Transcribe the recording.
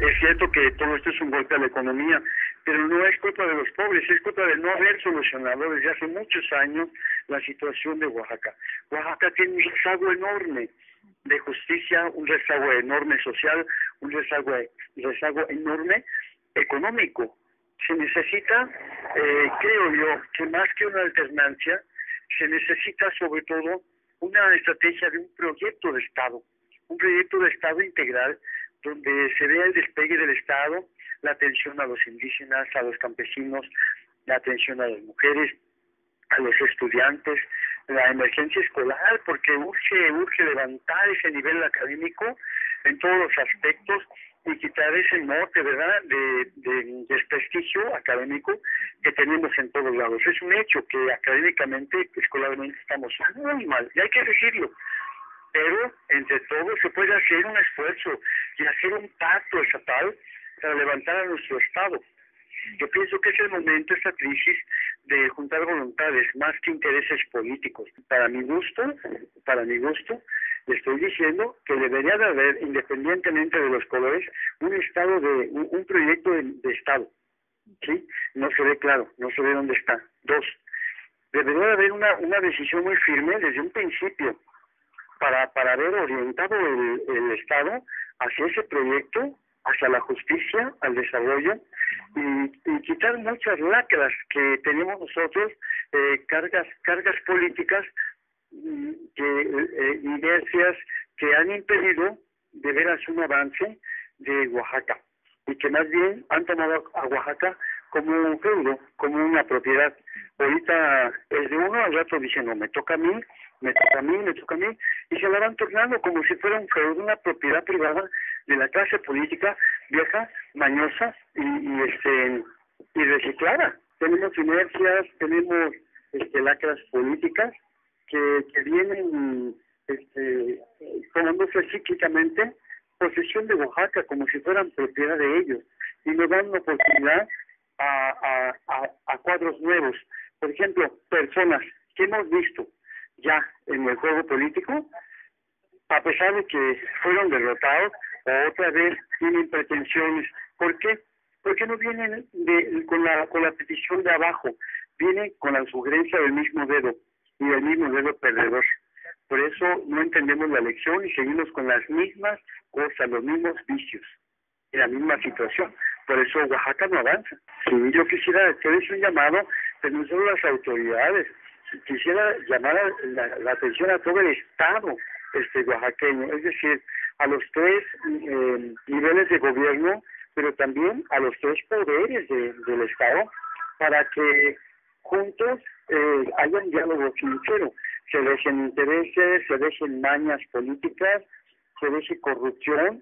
Es cierto que todo esto es un golpe a la economía, pero no es culpa de los pobres, es culpa de no haber solucionado desde hace muchos años la situación de Oaxaca. Oaxaca tiene un rezago enorme de justicia, un rezago enorme social, un rezago, rezago enorme económico. Se necesita, eh, creo yo, que más que una alternancia, se necesita sobre todo una estrategia de un proyecto de Estado, un proyecto de Estado integral donde se vea el despegue del Estado, la atención a los indígenas, a los campesinos, la atención a las mujeres, a los estudiantes, la emergencia escolar, porque urge, urge levantar ese nivel académico en todos los aspectos y quitar ese mote, ¿verdad?, de, de desprestigio académico que tenemos en todos lados. Es un hecho que académicamente, escolarmente estamos muy mal, y hay que decirlo. Pero entre todos se puede hacer un esfuerzo y hacer un pacto estatal para levantar a nuestro Estado. Yo pienso que es el momento, esta crisis, de juntar voluntades más que intereses políticos. Para mi gusto, para mi gusto, le estoy diciendo que debería de haber, independientemente de los colores, un estado de, un, proyecto de, estado. ¿Sí? No se ve claro, no se ve dónde está. Dos, debería de haber una, una decisión muy firme desde un principio para, para haber orientado el, el Estado hacia ese proyecto hacia la justicia, al desarrollo y, quitar muchas lacras que tenemos nosotros, eh, cargas, cargas políticas, mm, que, eh, inercias que han impedido de veras un avance de Oaxaca y que más bien han tomado a Oaxaca como un feudo, como una propiedad. Ahorita es de uno, al rato dicen, no, me toca a mí, me toca a mí, me toca a mí, y se la van tornando como si fuera un feudo, una propiedad privada de la clase política vieja, mañosa y, y este y reciclada. Tenemos inercias, tenemos este lacras políticas que, que vienen este tomándose cíclicamente posesión de Oaxaca como si fueran propiedad de ellos y nos dan una oportunidad a, a, a cuadros nuevos. Por ejemplo, personas que hemos visto ya en el juego político, a pesar de que fueron derrotados, otra vez tienen pretensiones. ¿Por qué? Porque no vienen de, con, la, con la petición de abajo, vienen con la sugerencia del mismo dedo y del mismo dedo perdedor. Por eso no entendemos la lección y seguimos con las mismas cosas, los mismos vicios, en la misma situación. Por eso Oaxaca no avanza. Si yo quisiera hacerles un llamado, pero no solo las autoridades, quisiera llamar la, la atención a todo el Estado este oaxaqueño, es decir, a los tres eh, niveles de gobierno, pero también a los tres poderes del Estado, para que juntos eh, haya un diálogo sincero, se dejen intereses, se dejen mañas políticas, se deje corrupción